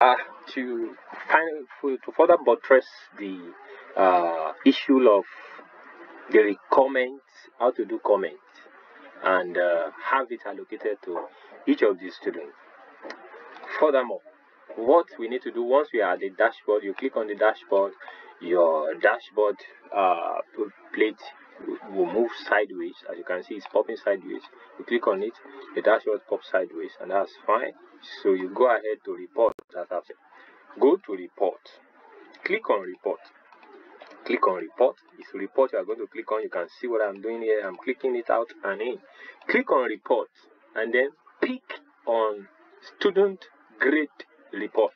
Uh, to find to further buttress the uh, issue of the comments, how to do comments, and uh, have it allocated to each of the students. Furthermore, what we need to do once we are at the dashboard, you click on the dashboard, your dashboard uh, plate will move sideways. As you can see, it's popping sideways. You click on it, the dashboard pops sideways, and that's fine. So you go ahead to report. that after. Go to report. Click on report. Click on report. It's report you are going to click on. You can see what I'm doing here. I'm clicking it out and in. Click on report and then pick on student grade report.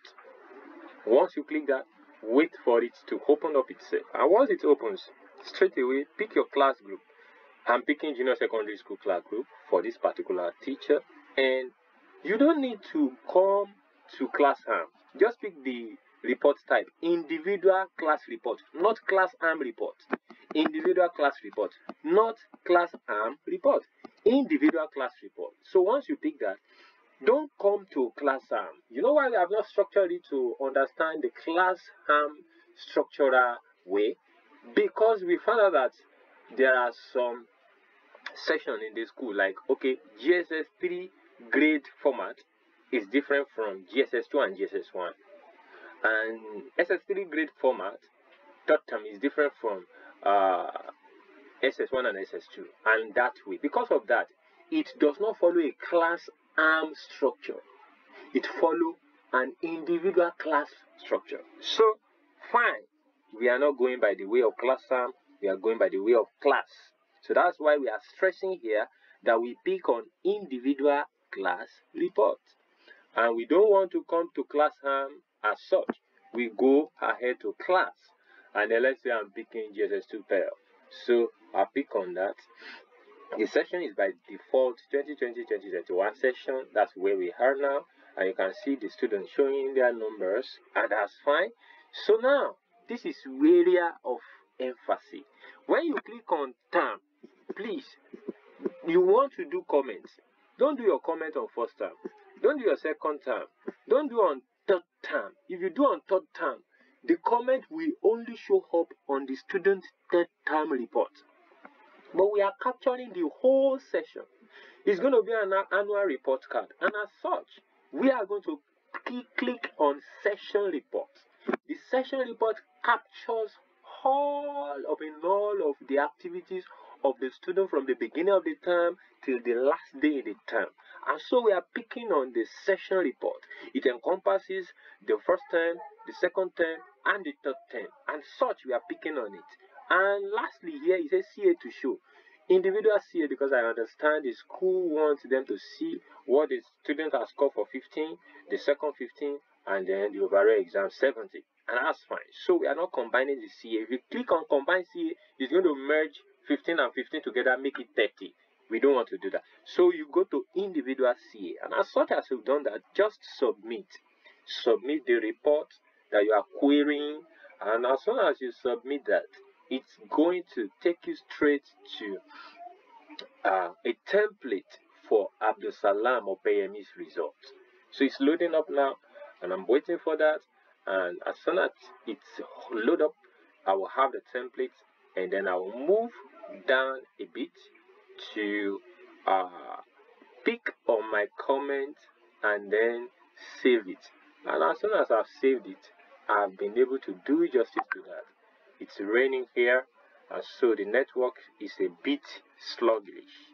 Once you click that, wait for it to open up itself. And once it opens, straight away pick your class group. I'm picking junior secondary school class group for this particular teacher and you don't need to come to class arm. Just pick the report type individual class report, not class arm report. Individual class report, not class arm report. Individual class report. So once you pick that, don't come to class arm. You know why I have not structured it to understand the class arm structural way? Because we found out that there are some section in the school like okay JSS 3 grade format is different from JSS2 and JSS1. And SS3 grade format, third term, is different from uh, SS1 and SS2. And that way, because of that, it does not follow a class arm structure. It follow an individual class structure. So, fine, we are not going by the way of class arm, we are going by the way of class. So that's why we are stressing here that we pick on individual class report. And we don't want to come to class harm as such. We go ahead to class. And then let's say I'm picking JSS2 pair. So I'll pick on that. The session is by default 2020-2021 session. That's where we are now. And you can see the students showing their numbers. And that's fine. So now, this is area of emphasis. When you click on term, please, you want to do comments. Don't do your comment on first term. Don't do your second term. Don't do on third term. If you do on third term, the comment will only show up on the student third term report. But we are capturing the whole session. It's going to be an annual report card. And as such, we are going to click on session report. The session report captures all of in all of the activities of the student from the beginning of the term till the last day in the term. And so we are picking on the session report. It encompasses the first term, the second term, and the third term. And such we are picking on it. And lastly, here it says CA to show. Individual CA because I understand the school wants them to see what the student has scored for 15, the second 15, and then the overall exam 70. And that's fine. So we are not combining the CA. If you click on combine CA, it's going to merge 15 and 15 together, make it 30. We don't want to do that. So you go to individual CA. And as such as you've done that, just submit. Submit the report that you are querying. And as soon as you submit that, it's going to take you straight to uh, a template for Abdul Salam or PME's result. So it's loading up now, and I'm waiting for that. And as soon as it's load up, I will have the template, and then I will move down a bit to uh, pick on my comment and then save it. And as soon as I've saved it, I've been able to do justice to that. It's raining here, and so the network is a bit sluggish.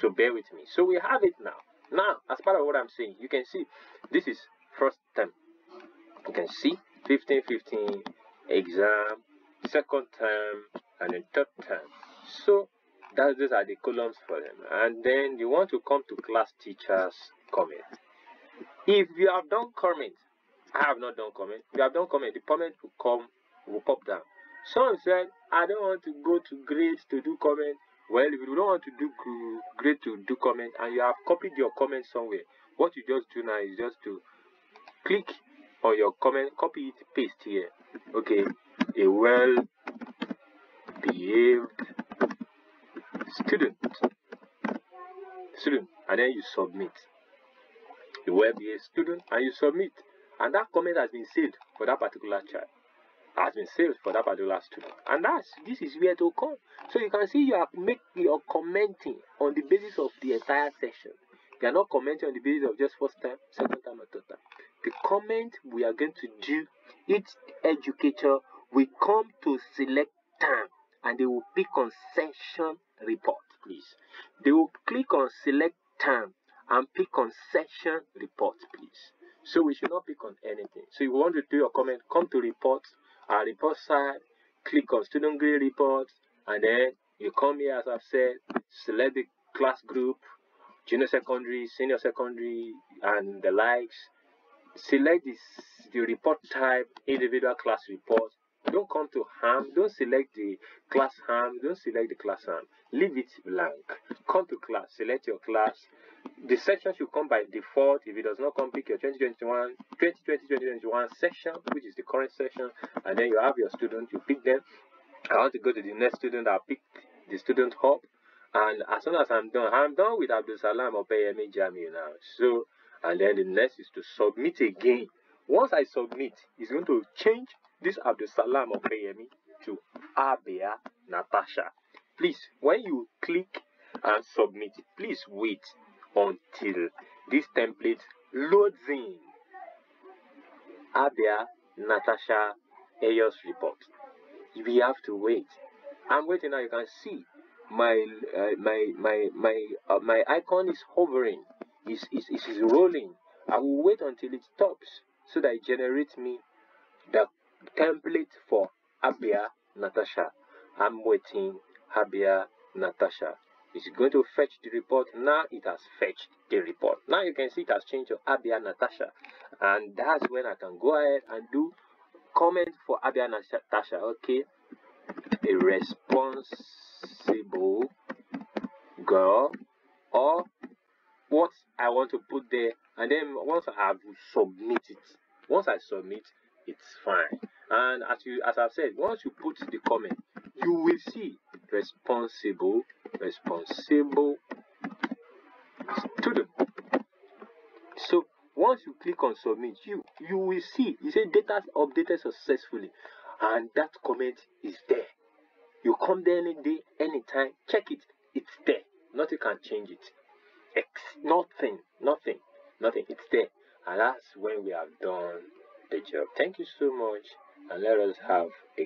So bear with me. So we have it now. Now, as part of what I'm saying, you can see this is first term. You can see 15 15 exam, second term, and then third term. So that these are the columns for them. And then you want to come to class teachers comment. If you have done comment, I have not done comment. If you have done comment, the comment will come will pop down. Some said, I don't want to go to grade to do comment. Well, if you don't want to do grade to do comment and you have copied your comment somewhere, what you just do now is just to click on your comment, copy it, paste here. Okay, a well behaved student. Student and then you submit. You will be a student and you submit. And that comment has been saved for that particular child. Has been saved for that particular student. And that's this is where it to come. So you can see you are make you're commenting on the basis of the entire session. You are not commenting on the basis of just first time second time or third time the comment we are going to do each educator will come to select time and they will pick on session report please. They will click on select time and pick on session report please. So we should not pick on anything. So if you want to do your comment come to report our report side, click on student grade report, and then you come here as I've said, select the class group, junior secondary, senior secondary, and the likes. Select this, the report type, individual class report. Don't come to HAM, don't select the class HAM, don't select the class HAM. Leave it blank. Come to class, select your class, the section should come by default. If it does not come, pick your 2021, 2020, 2021 section, which is the current section, and then you have your student, you pick them. I want to go to the next student, I'll pick the student hub. And as soon as I'm done, I'm done with Abdul Salam or PMA Jamil now. So, and then the next is to submit again. Once I submit, it's going to change this Abdul Salam or PME to Abia Natasha. Please, when you click and submit, please wait until this template loads in. Abia Natasha Ayers report. We have to wait. I'm waiting now. You can see my uh, my my my uh, my icon is hovering. Is is is rolling. I will wait until it stops so that it generates me the template for Abia Natasha. I'm waiting. Abia Natasha. It's going to fetch the report. Now it has fetched the report. Now you can see it has changed to Abia Natasha. And that's when I can go ahead and do comment for Abia Natasha. Okay. A responsible girl or I want to put there. And then once I have submitted, once I submit, it's fine. And as you as I've said, once you put the comment, you will see responsible responsible student. So once you click on submit, you you will see it says data updated successfully, and that comment is there. You come there any day, anytime, check it, it's there. Nothing can change it. X, nothing, nothing, nothing. It's there, and that's when we have done the job. Thank you so much, and let us have a